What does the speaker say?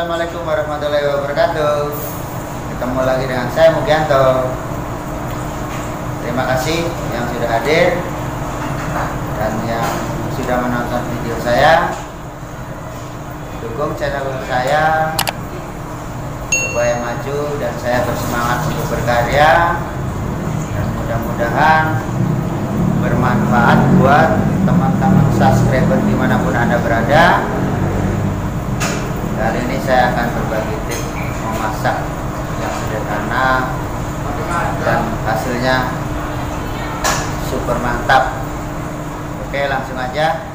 Assalamualaikum warahmatullahi wabarakatuh. Ketemu lagi dengan saya Mugianto. Terima kasih yang sudah hadir Dan yang sudah menonton video saya. Dukung channel saya Supaya maju dan saya bersemangat untuk berkarya Dan mudah-mudahan bermanfaat buat teman-teman subscriber di mana pun Anda berada kali ini saya akan berbagi tips memasak yang sederhana dan hasilnya super mantap. Oke langsung aja